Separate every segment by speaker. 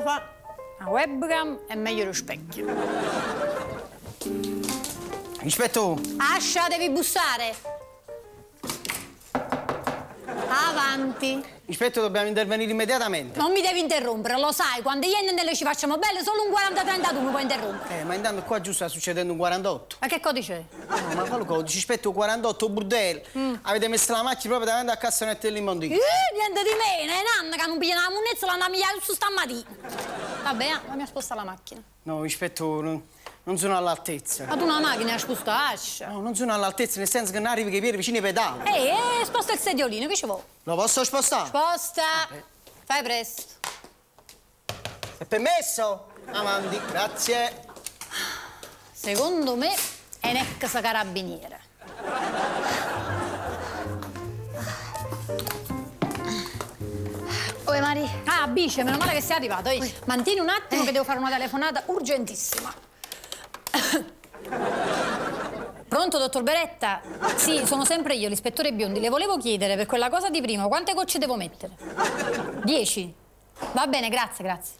Speaker 1: da fa una webcam è meglio lo specchio.
Speaker 2: Rispetto,
Speaker 1: Ascia, devi bussare. Avanti.
Speaker 2: rispetto dobbiamo intervenire immediatamente.
Speaker 1: Non mi devi interrompere, lo sai, quando io e Nelle ci facciamo belle, solo un 40-30 tu mi puoi interrompere.
Speaker 2: Eh, ma intanto qua giù sta succedendo un 48.
Speaker 1: Ma che codice è?
Speaker 2: No, ma quello codice, rispetto 48 burdello. Avete messo la macchina proprio davanti al cassonetto dell'immondizia.
Speaker 1: Eh, niente di meno, è Nanna che non piglia la munnezza l'hanno migliato su stamattina. Vabbè, ah, fammi spostare la macchina.
Speaker 2: No, rispetto, non, sono all'altezza.
Speaker 1: Ma tu una macchina Ascia.
Speaker 2: No, non sono all'altezza, nel senso che non arrivi che i piedi vicini ai pedali.
Speaker 1: Ehi, eh, sposta il sediolino, che ci vuoi?
Speaker 2: Lo posso spostare?
Speaker 1: Sposta. Fai presto.
Speaker 2: È permesso? Avanti, grazie.
Speaker 1: Secondo me è un ex carabiniere.
Speaker 3: Oi Mari,
Speaker 1: Ah, Bice, meno male che sei arrivato. Ehi, Mantieni un attimo che devo fare una telefonata urgentissima. Pronto, dottor Beretta? Sì, sono sempre io, l'ispettore Biondi. Le volevo chiedere per quella cosa di prima, quante gocce devo mettere? Dieci? Va bene, grazie, grazie.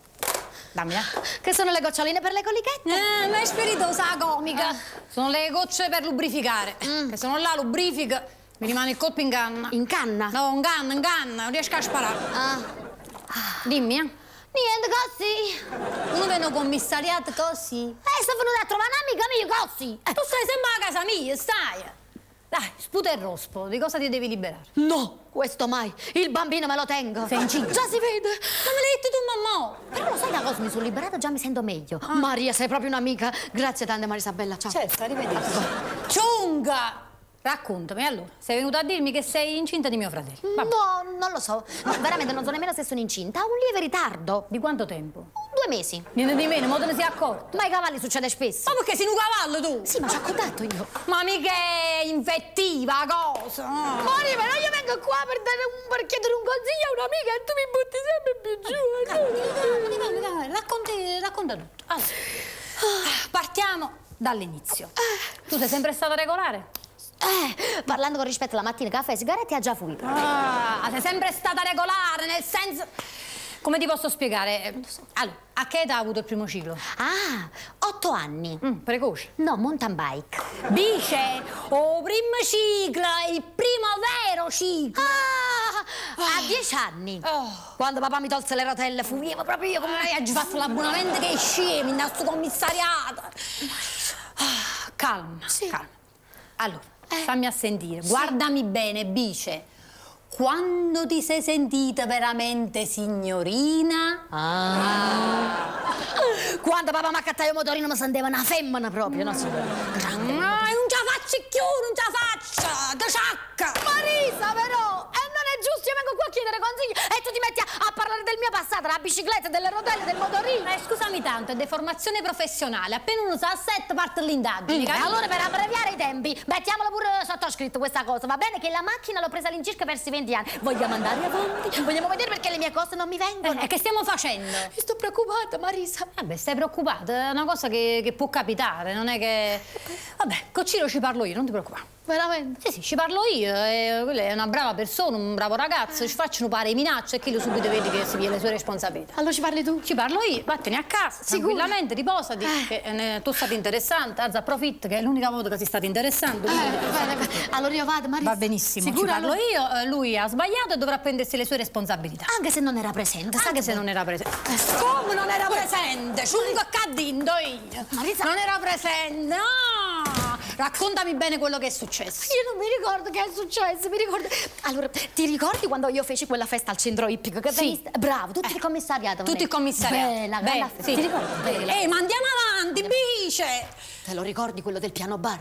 Speaker 1: Dammela.
Speaker 3: che sono le goccioline per le colichette?
Speaker 1: Eh, ma è spiritosa la comica. Sono le gocce per lubrificare. Che se non la lubrifica mi rimane il colpo in canna.
Speaker 3: In canna?
Speaker 1: No, in canna, in canna, non riesco a sparare.
Speaker 3: Ah,
Speaker 1: Dimmi, eh.
Speaker 3: niente così.
Speaker 1: Uno viene commissariato così.
Speaker 3: Eh, sto venuta a trovare un'amica mia così.
Speaker 1: Eh, tu stai sempre a casa mia, stai. Dai, sputa il rospo, di cosa ti devi liberare?
Speaker 3: No, questo mai. Il bambino me lo tengo.
Speaker 1: Sei incinta?
Speaker 3: Già si vede.
Speaker 1: Ma me l'hai detto tu, mamma?
Speaker 3: Però lo sai da cosa mi sono liberata? Già mi sento meglio. Maria, sei proprio un'amica. Grazie tante, Marisabella. Ciao.
Speaker 1: Certo, arrivederci. Ciunga! Raccontami, allora, sei venuta a dirmi che sei incinta di mio fratello. Vabbè.
Speaker 3: No, non lo so. Veramente non so nemmeno se sono incinta. Ho un lieve ritardo.
Speaker 1: Di quanto tempo?
Speaker 3: Mesi.
Speaker 1: Niente di meno, ma te ne sei accorto?
Speaker 3: Ma ai cavalli succede spesso.
Speaker 1: Ma perché sei un cavallo tu?
Speaker 3: Sì, ma ci ho contato io.
Speaker 1: Ma mica è infettiva cosa?
Speaker 3: Mari, però io vengo qua per, dare un, per chiedere un consiglio a un'amica e tu mi butti sempre più giù.
Speaker 1: Calmi, calmi, calmi, racconti, racconta tutto. Allora, partiamo dall'inizio. Tu sei sempre stata regolare?
Speaker 3: Eh, parlando con rispetto la mattina, caffè e sigarette ha già fuito.
Speaker 1: Ah, sei sempre stata regolare, nel senso... Come ti posso spiegare? Allora, a che età hai avuto il primo ciclo?
Speaker 3: Ah, otto anni.
Speaker 1: Mm, precoce.
Speaker 3: No, mountain bike.
Speaker 1: Dice, oh, primo ciclo, il primo vero ciclo.
Speaker 3: Ah, a dieci anni.
Speaker 1: Oh.
Speaker 3: Quando papà mi tolse le rotelle, fuivo proprio io come...
Speaker 1: Hai hai fatto l'abbonamento che scemi, in sto commissariato. Ah, calma,
Speaker 3: Sì.
Speaker 1: calma. Allora, fammi a sentire, guardami bene, Bice. Quando ti sei sentita veramente signorina?
Speaker 3: Ah. Quando papà mi accattava il motorino mi sentiva una femmina proprio, no? Grande.
Speaker 1: No, non ce la faccio più, non ce la faccio! Da ciacca!
Speaker 3: Marisa, però! E non è giusto, io vengo qua a chiedere consigli e tu ti metti a, a parlare passato, della bicicletta, delle rotelle, del motorino.
Speaker 1: Eh, scusami tanto, è deformazione professionale. Appena uno sa set parte l'indagine.
Speaker 3: E
Speaker 1: capito?
Speaker 3: allora per abbreviare i tempi, mettiamolo pure sottoscritto questa cosa, va bene? Che la macchina l'ho presa all'incirca verso i 20 anni. Vogliamo andare avanti? Vogliamo vedere perché le mie cose non mi vengono?
Speaker 1: Eh, che stiamo facendo?
Speaker 3: Mi sto preoccupata, Marisa.
Speaker 1: Vabbè, stai preoccupata, è una cosa che, che può capitare, non è che... Vabbè, con Ciro ci parlo io, non ti preoccupare.
Speaker 3: Veramente?
Speaker 1: Sì, sì, ci parlo io, quella è una brava persona, un bravo ragazzo, ci facciano pare minacce e chi lo subito vede che si viene le sue responsabilità.
Speaker 3: Allora ci parli tu?
Speaker 1: Ci parlo io, vattene a casa,
Speaker 3: Sicura?
Speaker 1: tranquillamente, riposati, che eh, tu stati interessante, anzi approfitta che è l'unica volta che si state interessando.
Speaker 3: Eh, bene, bene. Allora io vado, Marisa.
Speaker 1: Va benissimo,
Speaker 3: Sicura?
Speaker 1: ci parlo
Speaker 3: allora?
Speaker 1: io, eh, lui ha sbagliato e dovrà prendersi le sue responsabilità.
Speaker 3: Anche se non era presente, sa
Speaker 1: Anche
Speaker 3: che
Speaker 1: se non era presente. Come non era presente? Ciungo accadendo io.
Speaker 3: Marisa-
Speaker 1: Non era presente, no! Raccontami bene quello che è successo.
Speaker 3: Io non mi ricordo che è successo, mi ricordo. Allora, ti ricordi quando io feci quella festa al centro ippico? Che
Speaker 1: Sì.
Speaker 3: veniste- Bravo, tutti il commissariato.
Speaker 1: Tutti il commissariato.
Speaker 3: Bella,
Speaker 1: Bene,
Speaker 3: bella
Speaker 1: sì.
Speaker 3: festa. Ti ricordi? Bella.
Speaker 1: Ehi, ma andiamo avanti, bice!
Speaker 3: Te lo ricordi quello del piano bar?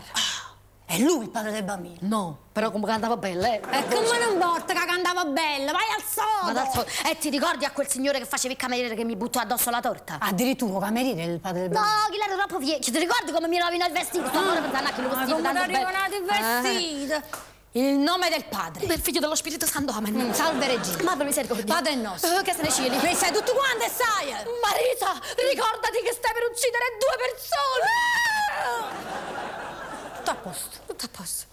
Speaker 1: È lui il padre del bambino.
Speaker 3: No, però come cantava bella, eh.
Speaker 1: E come non importa che cantava bella, vai al sodo!
Speaker 3: Dal suo- E ti ricordi a quel signore che faceva il cameriere che mi buttò addosso la torta?
Speaker 1: Addirittura cameriere il padre del
Speaker 3: No,
Speaker 1: bambino.
Speaker 3: chi era troppo vecchio. Ti ricordi come mi rovina il vestito? Sto amore pensando anche lo
Speaker 1: Ma
Speaker 3: vestito
Speaker 1: come
Speaker 3: tanto
Speaker 1: arrivato il
Speaker 3: bello.
Speaker 1: vestito? Il nome del padre.
Speaker 3: Ah, del figlio dello Spirito Santo, amen.
Speaker 1: Mm, Salve regina.
Speaker 3: Madre misericordia.
Speaker 1: Padre nostro.
Speaker 3: Eh, che se ne scegli?
Speaker 1: Mi sai tutto quanto e sai?
Speaker 3: Marisa, ricordati che stai per uccidere due persone!
Speaker 1: Posto.
Speaker 3: Tutto a posto.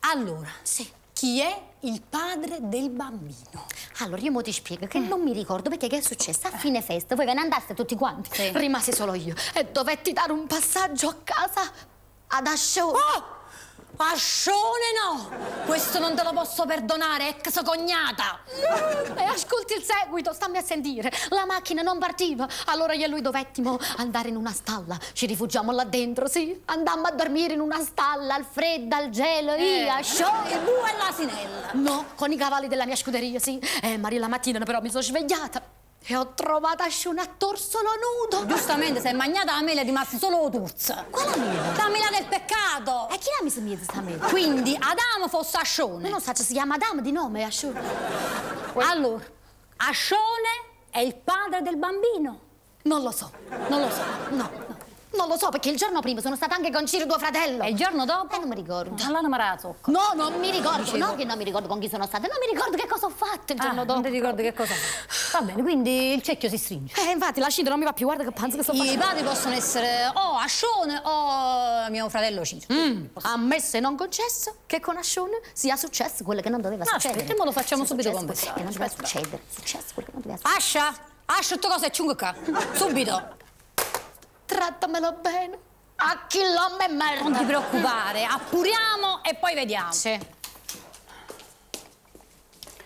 Speaker 1: Allora,
Speaker 3: Sì.
Speaker 1: chi è il padre del bambino?
Speaker 3: Allora, io mo ti spiego che non mi ricordo perché che è successo? A fine festa, voi ve ne andaste tutti quanti.
Speaker 1: Sì.
Speaker 3: Rimasi solo io e dovetti dare un passaggio a casa ad Ascione.
Speaker 1: Oh! Ascione no! Questo non te lo posso perdonare, ex cognata!
Speaker 3: E ascolti il seguito, stammi a sentire. La macchina non partiva. Allora io e lui dovettimo andare in una stalla. Ci rifugiamo là dentro, sì. Andammo a dormire in una stalla, al freddo, al gelo, io, Ascione.
Speaker 1: Il bue e l'asinella!
Speaker 3: No, con i cavalli della mia scuderia, sì. Eh, Maria, la mattina però mi sono svegliata e ho trovato Ascione a torsolo nudo.
Speaker 1: Giustamente, se è magnata la mela è rimasta solo tuzza.
Speaker 3: Quale mela?
Speaker 1: La mela del peccato!
Speaker 3: E chi l'ha messo in mezzo sta mela?
Speaker 1: Quindi Adamo fosse Ascione.
Speaker 3: non so, si chiama Adamo di nome, Ascione.
Speaker 1: Allora, Ascione è il padre del bambino.
Speaker 3: Non lo so,
Speaker 1: Non lo so.
Speaker 3: no, no. Non lo so, perché il giorno prima sono stata anche con Ciro, tuo fratello.
Speaker 1: E il giorno dopo?
Speaker 3: Eh, non mi ricordo.
Speaker 1: Allora non me la zocco.
Speaker 3: No, non mi ricordo. No, che non mi ricordo con chi sono stata. Non mi ricordo che cosa ho fatto il
Speaker 1: Ah,
Speaker 3: giorno dopo.
Speaker 1: non ti ricordi che cosa fa. Va bene, quindi il cerchio si stringe.
Speaker 3: Eh, infatti, la Ciro non mi va più. Guarda che panza che sto
Speaker 1: I
Speaker 3: facendo.
Speaker 1: padri possono essere o Ascione o mio fratello Ciro.
Speaker 3: Mm, ammesso e non concesso che con Ascione sia successo quello che non doveva
Speaker 1: No,
Speaker 3: succedere.
Speaker 1: aspetta, lo facciamo
Speaker 3: Sia
Speaker 1: subito
Speaker 3: successo
Speaker 1: confessare.
Speaker 3: Che non doveva succedere. Successo quello che non doveva succedere.
Speaker 1: Ascia, Ascia, tu cosa è ciunca? Subito.
Speaker 3: Trattamelo bene. A chi l'ho me merda.
Speaker 1: Non ti preoccupare, appuriamo e poi vediamo.
Speaker 3: Sì.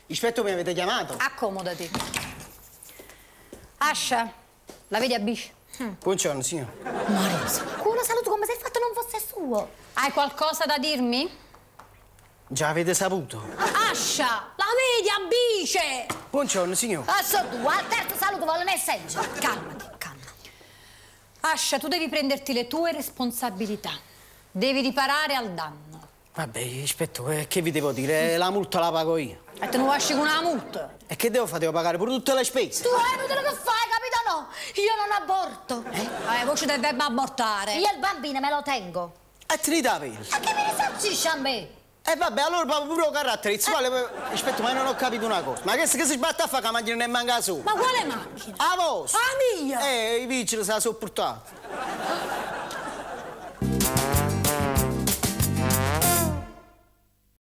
Speaker 2: Rispetto mi avete chiamato.
Speaker 1: Accomodati. Ascia, la vedi a bici?
Speaker 2: Buongiorno, signor.
Speaker 3: Marisa. Quello saluto come se il fatto non fosse suo.
Speaker 1: Hai qualcosa da dirmi?
Speaker 2: Già avete saputo.
Speaker 1: Ascia, la vedi a bici?
Speaker 2: Buongiorno, signor.
Speaker 3: Adesso tu, al terzo saluto voglio nel. Calmati, calma.
Speaker 1: Ascia, tu devi prenderti le tue responsabilità. Devi riparare al danno.
Speaker 2: Vabbè, rispetto, eh, che vi devo dire? La multa la pago io.
Speaker 1: E te ne esci con una multa.
Speaker 2: E che devo fare? Devo pagare pure tutte le spese.
Speaker 3: Tu è inutile che fai, capito no? Io non aborto.
Speaker 1: Eh, voce del verbo abortare.
Speaker 3: Io il bambino me lo tengo.
Speaker 2: E te ne dà
Speaker 3: Ma che mi risarcisce a me?
Speaker 2: E vabbè, allora proprio pure il carattere. Quale... Rispetto, ma io non ho capito una cosa. Ma che, che si sbatte a fare che la macchina ne manca solo?
Speaker 1: Ma quale macchina?
Speaker 2: A vostra?
Speaker 1: La mia!
Speaker 2: Eh, i vigili se la sopportate.